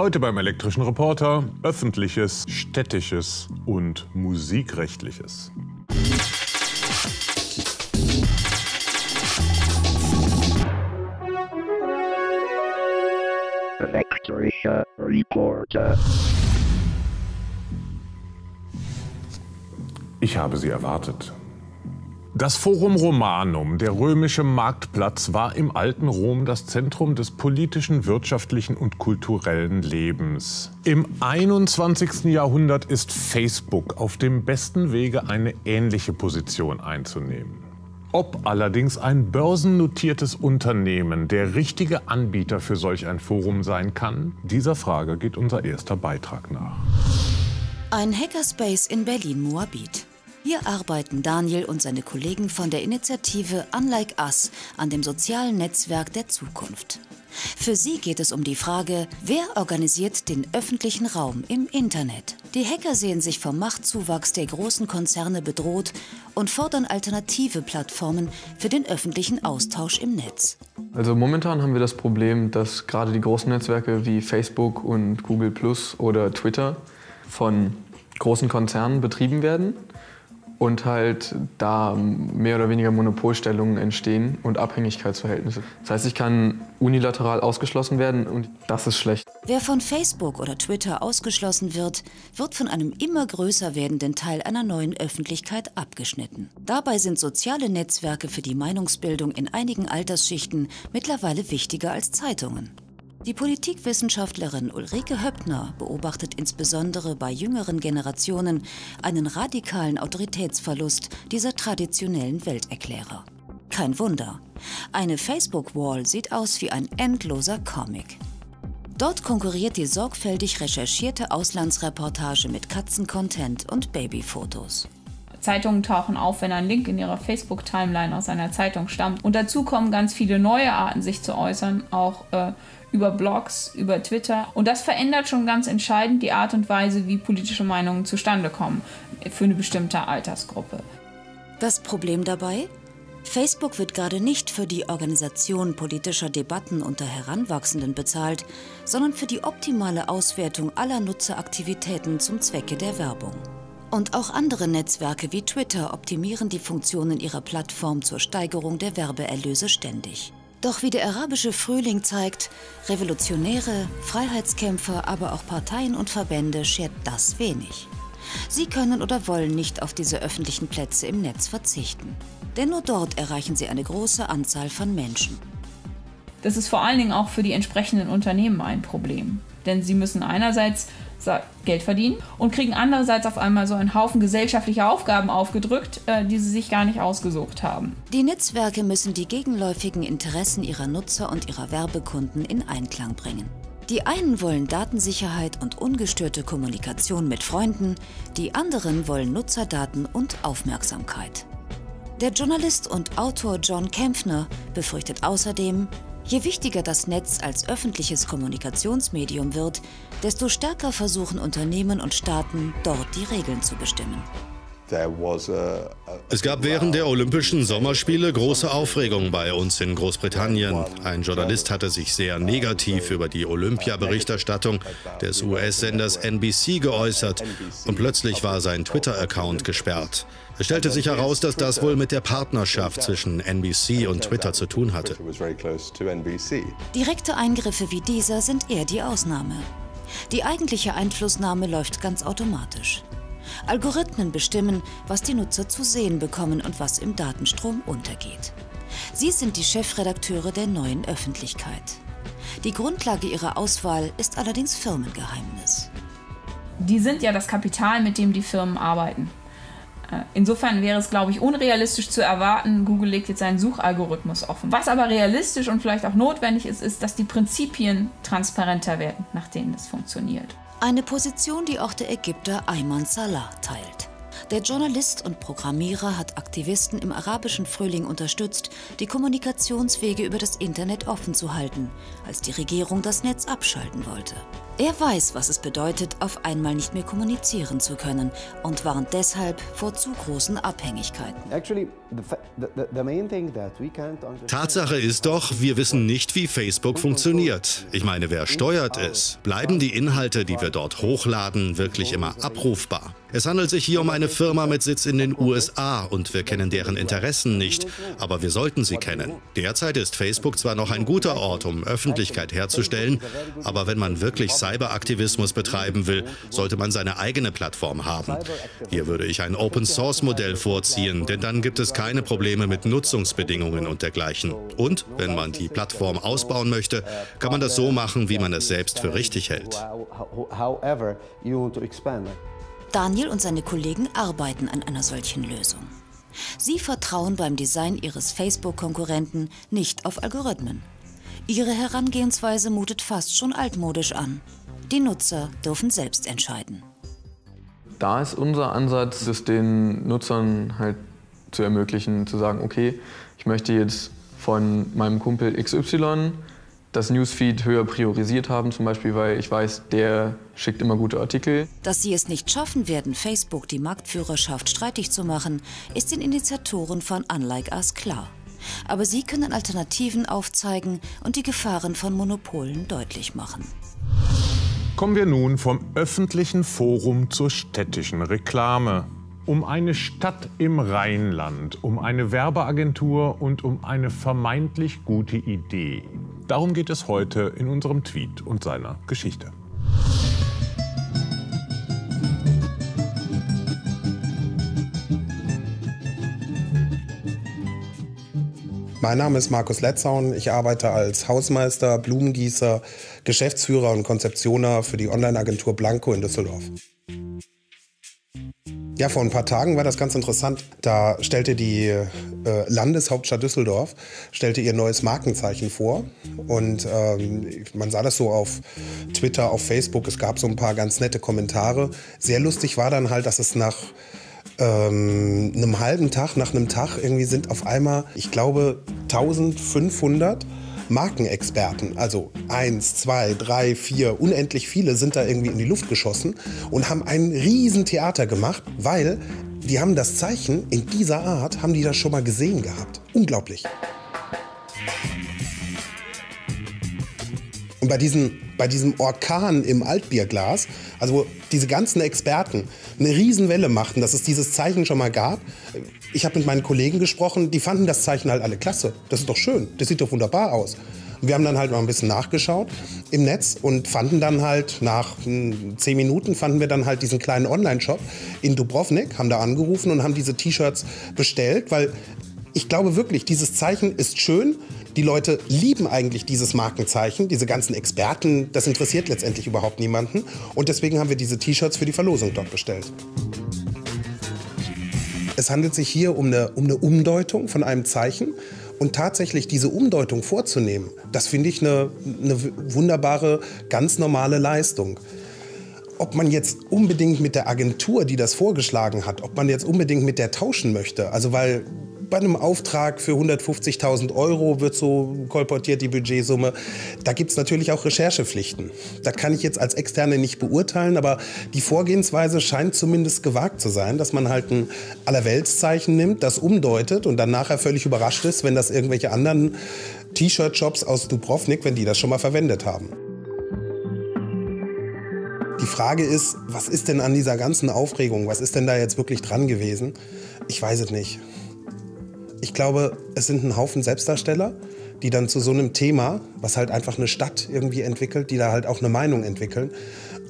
Heute beim elektrischen Reporter öffentliches, städtisches und musikrechtliches. Elektrischer Reporter. Ich habe sie erwartet. Das Forum Romanum, der römische Marktplatz, war im alten Rom das Zentrum des politischen, wirtschaftlichen und kulturellen Lebens. Im 21. Jahrhundert ist Facebook auf dem besten Wege, eine ähnliche Position einzunehmen. Ob allerdings ein börsennotiertes Unternehmen der richtige Anbieter für solch ein Forum sein kann, dieser Frage geht unser erster Beitrag nach. Ein Hackerspace in Berlin-Moabit. Hier arbeiten Daniel und seine Kollegen von der Initiative Unlike Us an dem sozialen Netzwerk der Zukunft. Für sie geht es um die Frage, wer organisiert den öffentlichen Raum im Internet? Die Hacker sehen sich vom Machtzuwachs der großen Konzerne bedroht und fordern alternative Plattformen für den öffentlichen Austausch im Netz. Also momentan haben wir das Problem, dass gerade die großen Netzwerke wie Facebook und Google Plus oder Twitter von großen Konzernen betrieben werden und halt da mehr oder weniger Monopolstellungen entstehen und Abhängigkeitsverhältnisse. Das heißt, ich kann unilateral ausgeschlossen werden und das ist schlecht. Wer von Facebook oder Twitter ausgeschlossen wird, wird von einem immer größer werdenden Teil einer neuen Öffentlichkeit abgeschnitten. Dabei sind soziale Netzwerke für die Meinungsbildung in einigen Altersschichten mittlerweile wichtiger als Zeitungen. Die Politikwissenschaftlerin Ulrike Höppner beobachtet insbesondere bei jüngeren Generationen einen radikalen Autoritätsverlust dieser traditionellen Welterklärer. Kein Wunder. Eine Facebook-Wall sieht aus wie ein endloser Comic. Dort konkurriert die sorgfältig recherchierte Auslandsreportage mit Katzencontent und Babyfotos. Zeitungen tauchen auf, wenn ein Link in ihrer Facebook-Timeline aus einer Zeitung stammt. Und dazu kommen ganz viele neue Arten, sich zu äußern, auch äh, über Blogs, über Twitter. Und das verändert schon ganz entscheidend die Art und Weise, wie politische Meinungen zustande kommen für eine bestimmte Altersgruppe. Das Problem dabei? Facebook wird gerade nicht für die Organisation politischer Debatten unter Heranwachsenden bezahlt, sondern für die optimale Auswertung aller Nutzeraktivitäten zum Zwecke der Werbung. Und auch andere Netzwerke wie Twitter optimieren die Funktionen ihrer Plattform zur Steigerung der Werbeerlöse ständig. Doch wie der arabische Frühling zeigt, Revolutionäre, Freiheitskämpfer, aber auch Parteien und Verbände schert das wenig. Sie können oder wollen nicht auf diese öffentlichen Plätze im Netz verzichten. Denn nur dort erreichen sie eine große Anzahl von Menschen. Das ist vor allen Dingen auch für die entsprechenden Unternehmen ein Problem. Denn sie müssen einerseits Geld verdienen und kriegen andererseits auf einmal so einen Haufen gesellschaftlicher Aufgaben aufgedrückt, äh, die sie sich gar nicht ausgesucht haben. Die Netzwerke müssen die gegenläufigen Interessen ihrer Nutzer und ihrer Werbekunden in Einklang bringen. Die einen wollen Datensicherheit und ungestörte Kommunikation mit Freunden, die anderen wollen Nutzerdaten und Aufmerksamkeit. Der Journalist und Autor John Kempfner befürchtet außerdem, Je wichtiger das Netz als öffentliches Kommunikationsmedium wird, desto stärker versuchen Unternehmen und Staaten, dort die Regeln zu bestimmen. Es gab während der Olympischen Sommerspiele große Aufregung bei uns in Großbritannien. Ein Journalist hatte sich sehr negativ über die Olympia-Berichterstattung des US-Senders NBC geäußert und plötzlich war sein Twitter-Account gesperrt. Es stellte sich heraus, dass das wohl mit der Partnerschaft zwischen NBC und Twitter zu tun hatte. Direkte Eingriffe wie dieser sind eher die Ausnahme. Die eigentliche Einflussnahme läuft ganz automatisch. Algorithmen bestimmen, was die Nutzer zu sehen bekommen und was im Datenstrom untergeht. Sie sind die Chefredakteure der neuen Öffentlichkeit. Die Grundlage ihrer Auswahl ist allerdings Firmengeheimnis. Die sind ja das Kapital, mit dem die Firmen arbeiten. Äh, insofern wäre es, glaube ich, unrealistisch zu erwarten, Google legt jetzt seinen Suchalgorithmus offen. Was aber realistisch und vielleicht auch notwendig ist, ist, dass die Prinzipien transparenter werden, nach denen das funktioniert. Eine Position, die auch der Ägypter Ayman Salah teilt. Der Journalist und Programmierer hat Aktivisten im arabischen Frühling unterstützt, die Kommunikationswege über das Internet offen zu halten, als die Regierung das Netz abschalten wollte. Er weiß, was es bedeutet, auf einmal nicht mehr kommunizieren zu können und warnt deshalb vor zu großen Abhängigkeiten. Tatsache ist doch, wir wissen nicht, wie Facebook funktioniert. Ich meine, wer steuert es? Bleiben die Inhalte, die wir dort hochladen, wirklich immer abrufbar? Es handelt sich hier um eine Firma mit Sitz in den USA und wir kennen deren Interessen nicht, aber wir sollten sie kennen. Derzeit ist Facebook zwar noch ein guter Ort, um Öffentlichkeit herzustellen, aber wenn man wirklich Cyberaktivismus betreiben will, sollte man seine eigene Plattform haben. Hier würde ich ein Open-Source-Modell vorziehen, denn dann gibt es keine Probleme mit Nutzungsbedingungen und dergleichen. Und wenn man die Plattform ausbauen möchte, kann man das so machen, wie man es selbst für richtig hält. Daniel und seine Kollegen arbeiten an einer solchen Lösung. Sie vertrauen beim Design ihres Facebook-Konkurrenten nicht auf Algorithmen. Ihre Herangehensweise mutet fast schon altmodisch an. Die Nutzer dürfen selbst entscheiden. Da ist unser Ansatz, es den Nutzern halt zu ermöglichen, zu sagen, okay, ich möchte jetzt von meinem Kumpel XY das Newsfeed höher priorisiert haben, zum Beispiel, weil ich weiß, der schickt immer gute Artikel. Dass sie es nicht schaffen werden, Facebook die Marktführerschaft streitig zu machen, ist den Initiatoren von Unlike Us klar. Aber sie können Alternativen aufzeigen und die Gefahren von Monopolen deutlich machen. Kommen wir nun vom öffentlichen Forum zur städtischen Reklame um eine Stadt im Rheinland, um eine Werbeagentur und um eine vermeintlich gute Idee. Darum geht es heute in unserem Tweet und seiner Geschichte. Mein Name ist Markus Letzaun. Ich arbeite als Hausmeister, Blumengießer, Geschäftsführer und Konzeptioner für die Online-Agentur Blanco in Düsseldorf. Ja, vor ein paar Tagen war das ganz interessant. Da stellte die äh, Landeshauptstadt Düsseldorf stellte ihr neues Markenzeichen vor. Und ähm, man sah das so auf Twitter, auf Facebook. Es gab so ein paar ganz nette Kommentare. Sehr lustig war dann halt, dass es nach ähm, einem halben Tag, nach einem Tag irgendwie sind auf einmal, ich glaube, 1500 Markenexperten, also eins, zwei, drei, vier, unendlich viele sind da irgendwie in die Luft geschossen und haben ein Riesentheater gemacht, weil die haben das Zeichen in dieser Art, haben die das schon mal gesehen gehabt. Unglaublich. Und bei, diesen, bei diesem Orkan im Altbierglas, also wo diese ganzen Experten eine Riesenwelle machten, dass es dieses Zeichen schon mal gab. Ich habe mit meinen Kollegen gesprochen, die fanden das Zeichen halt alle klasse. Das ist doch schön, das sieht doch wunderbar aus. Wir haben dann halt mal ein bisschen nachgeschaut im Netz und fanden dann halt nach hm, zehn Minuten fanden wir dann halt diesen kleinen Online-Shop in Dubrovnik, haben da angerufen und haben diese T-Shirts bestellt, weil ich glaube wirklich, dieses Zeichen ist schön. Die Leute lieben eigentlich dieses Markenzeichen, diese ganzen Experten, das interessiert letztendlich überhaupt niemanden. Und deswegen haben wir diese T-Shirts für die Verlosung dort bestellt. Es handelt sich hier um eine, um eine Umdeutung von einem Zeichen. Und tatsächlich diese Umdeutung vorzunehmen, das finde ich eine, eine wunderbare, ganz normale Leistung ob man jetzt unbedingt mit der Agentur, die das vorgeschlagen hat, ob man jetzt unbedingt mit der tauschen möchte. Also weil bei einem Auftrag für 150.000 Euro wird so kolportiert die Budgetsumme. Da gibt es natürlich auch Recherchepflichten. Das kann ich jetzt als Externe nicht beurteilen, aber die Vorgehensweise scheint zumindest gewagt zu sein, dass man halt ein Allerweltszeichen nimmt, das umdeutet und dann nachher völlig überrascht ist, wenn das irgendwelche anderen T-Shirt-Shops aus Dubrovnik, wenn die das schon mal verwendet haben. Die Frage ist, was ist denn an dieser ganzen Aufregung, was ist denn da jetzt wirklich dran gewesen? Ich weiß es nicht. Ich glaube, es sind ein Haufen Selbstdarsteller, die dann zu so einem Thema, was halt einfach eine Stadt irgendwie entwickelt, die da halt auch eine Meinung entwickeln.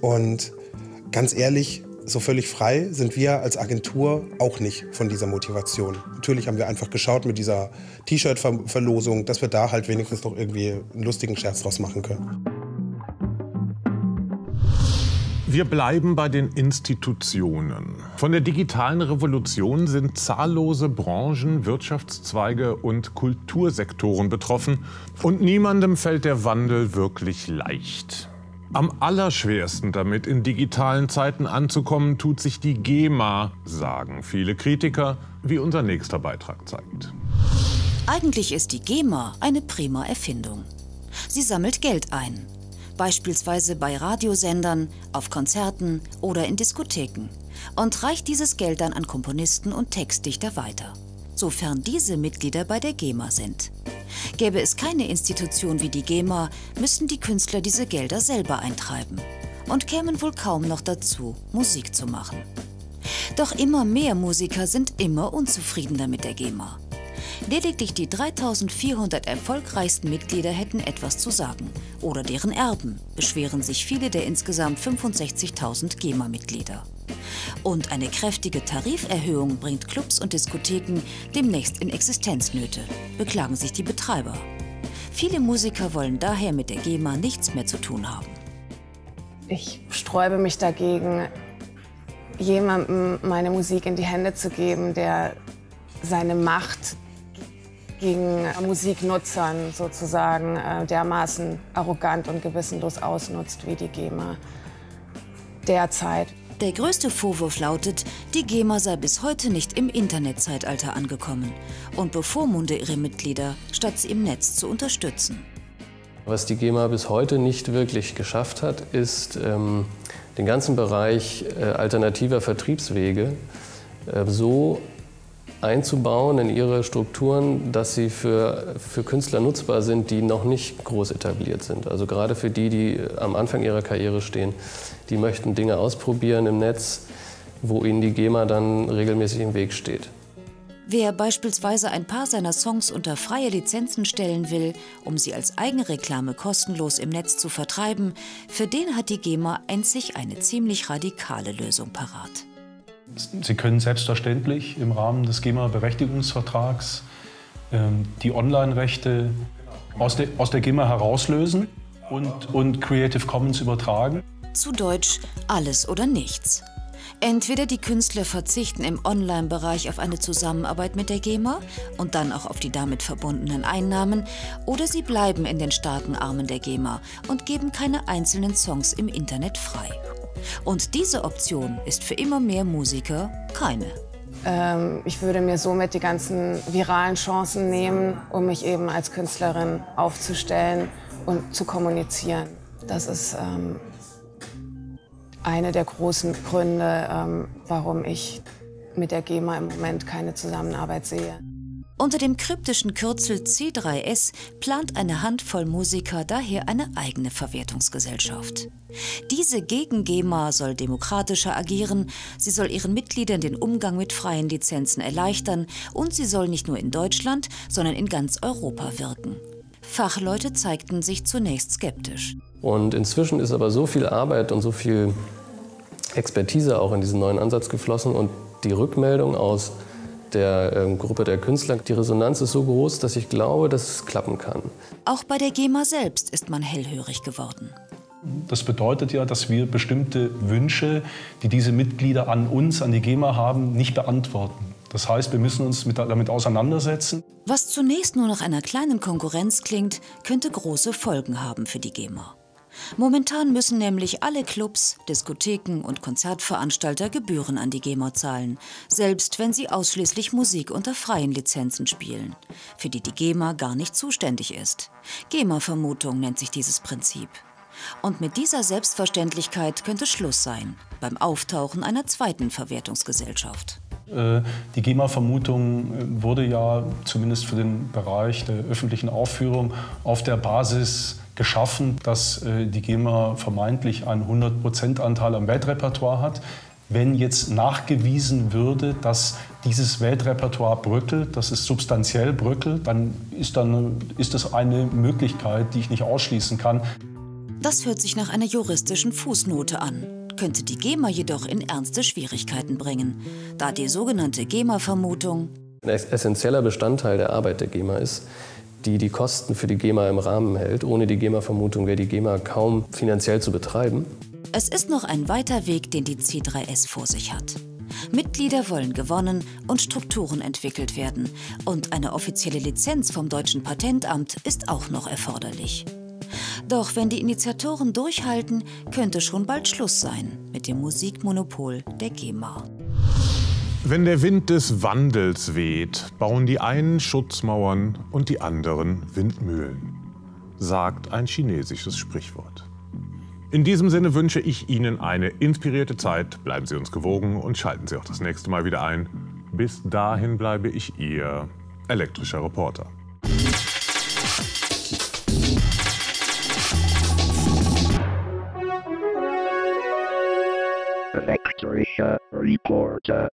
Und ganz ehrlich, so völlig frei sind wir als Agentur auch nicht von dieser Motivation. Natürlich haben wir einfach geschaut mit dieser T-Shirt-Verlosung, dass wir da halt wenigstens noch irgendwie einen lustigen Scherz draus machen können. Wir bleiben bei den Institutionen. Von der digitalen Revolution sind zahllose Branchen, Wirtschaftszweige und Kultursektoren betroffen und niemandem fällt der Wandel wirklich leicht. Am allerschwersten damit, in digitalen Zeiten anzukommen, tut sich die GEMA, sagen viele Kritiker, wie unser nächster Beitrag zeigt. Eigentlich ist die GEMA eine prima Erfindung. Sie sammelt Geld ein, beispielsweise bei Radiosendern, auf Konzerten oder in Diskotheken, und reicht dieses Geld dann an Komponisten und Textdichter weiter. sofern diese Mitglieder bei der GEMA sind. Gäbe es keine Institution wie die GEMA, müssten die Künstler diese Gelder selber eintreiben und kämen wohl kaum noch dazu, Musik zu machen. Doch immer mehr Musiker sind immer unzufriedener mit der GEMA. Lediglich die 3400 erfolgreichsten Mitglieder hätten etwas zu sagen. Oder deren Erben, beschweren sich viele der insgesamt 65.000 GEMA-Mitglieder. Und eine kräftige Tariferhöhung bringt Clubs und Diskotheken demnächst in Existenznöte, beklagen sich die Betreiber. Viele Musiker wollen daher mit der GEMA nichts mehr zu tun haben. Ich sträube mich dagegen, jemandem meine Musik in die Hände zu geben, der seine Macht gegen Musiknutzern sozusagen äh, dermaßen arrogant und gewissenlos ausnutzt wie die GEMA derzeit. Der größte Vorwurf lautet, die GEMA sei bis heute nicht im Internetzeitalter angekommen und bevormunde ihre Mitglieder, statt sie im Netz zu unterstützen. Was die GEMA bis heute nicht wirklich geschafft hat, ist ähm, den ganzen Bereich äh, alternativer Vertriebswege äh, so einzubauen in ihre Strukturen, dass sie für, für Künstler nutzbar sind, die noch nicht groß etabliert sind. Also gerade für die, die am Anfang ihrer Karriere stehen, die möchten Dinge ausprobieren im Netz, wo ihnen die GEMA dann regelmäßig im Weg steht. Wer beispielsweise ein paar seiner Songs unter freie Lizenzen stellen will, um sie als Eigenreklame kostenlos im Netz zu vertreiben, für den hat die GEMA einzig eine ziemlich radikale Lösung parat. Sie können selbstverständlich im Rahmen des GEMA-Berechtigungsvertrags ähm, die Online-Rechte aus, de, aus der GEMA herauslösen und, und Creative Commons übertragen. Zu Deutsch alles oder nichts. Entweder die Künstler verzichten im Online-Bereich auf eine Zusammenarbeit mit der GEMA und dann auch auf die damit verbundenen Einnahmen, oder sie bleiben in den starken Armen der GEMA und geben keine einzelnen Songs im Internet frei. Und diese Option ist für immer mehr Musiker keine. Ähm, ich würde mir somit die ganzen viralen Chancen nehmen, um mich eben als Künstlerin aufzustellen und zu kommunizieren. Das ist ähm, eine der großen Gründe, ähm, warum ich mit der GEMA im Moment keine Zusammenarbeit sehe. Unter dem kryptischen Kürzel C3S plant eine Handvoll Musiker daher eine eigene Verwertungsgesellschaft. Diese gegen GEMA soll demokratischer agieren, sie soll ihren Mitgliedern den Umgang mit freien Lizenzen erleichtern und sie soll nicht nur in Deutschland, sondern in ganz Europa wirken. Fachleute zeigten sich zunächst skeptisch. Und inzwischen ist aber so viel Arbeit und so viel Expertise auch in diesen neuen Ansatz geflossen und die Rückmeldung aus der ähm, Gruppe der Künstler, die Resonanz ist so groß, dass ich glaube, dass es klappen kann. Auch bei der GEMA selbst ist man hellhörig geworden. Das bedeutet ja, dass wir bestimmte Wünsche, die diese Mitglieder an uns, an die GEMA haben, nicht beantworten. Das heißt, wir müssen uns mit, damit auseinandersetzen. Was zunächst nur nach einer kleinen Konkurrenz klingt, könnte große Folgen haben für die GEMA. Momentan müssen nämlich alle Clubs, Diskotheken und Konzertveranstalter Gebühren an die GEMA zahlen, selbst wenn sie ausschließlich Musik unter freien Lizenzen spielen, für die die GEMA gar nicht zuständig ist. GEMA-Vermutung nennt sich dieses Prinzip. Und mit dieser Selbstverständlichkeit könnte Schluss sein beim Auftauchen einer zweiten Verwertungsgesellschaft. Äh, die GEMA-Vermutung äh, wurde ja zumindest für den Bereich der öffentlichen Aufführung auf der Basis geschaffen, dass äh, die GEMA vermeintlich einen 100%-Anteil am Weltrepertoire hat. Wenn jetzt nachgewiesen würde, dass dieses Weltrepertoire bröckelt, dass es substanziell bröckelt, dann ist, dann ist das eine Möglichkeit, die ich nicht ausschließen kann. Das hört sich nach einer juristischen Fußnote an, könnte die GEMA jedoch in ernste Schwierigkeiten bringen, da die sogenannte GEMA-Vermutung ein essentieller Bestandteil der Arbeit der GEMA ist, die die Kosten für die GEMA im Rahmen hält. Ohne die GEMA-Vermutung wäre die GEMA kaum finanziell zu betreiben. Es ist noch ein weiter Weg, den die C3S vor sich hat. Mitglieder wollen gewonnen und Strukturen entwickelt werden. Und eine offizielle Lizenz vom deutschen Patentamt ist auch noch erforderlich. Doch wenn die Initiatoren durchhalten, könnte schon bald Schluss sein mit dem Musikmonopol der GEMA. Wenn der Wind des Wandels weht, bauen die einen Schutzmauern und die anderen Windmühlen, sagt ein chinesisches Sprichwort. In diesem Sinne wünsche ich Ihnen eine inspirierte Zeit. Bleiben Sie uns gewogen und schalten Sie auch das nächste Mal wieder ein. Bis dahin bleibe ich Ihr elektrischer Reporter. Elektrischer Reporter.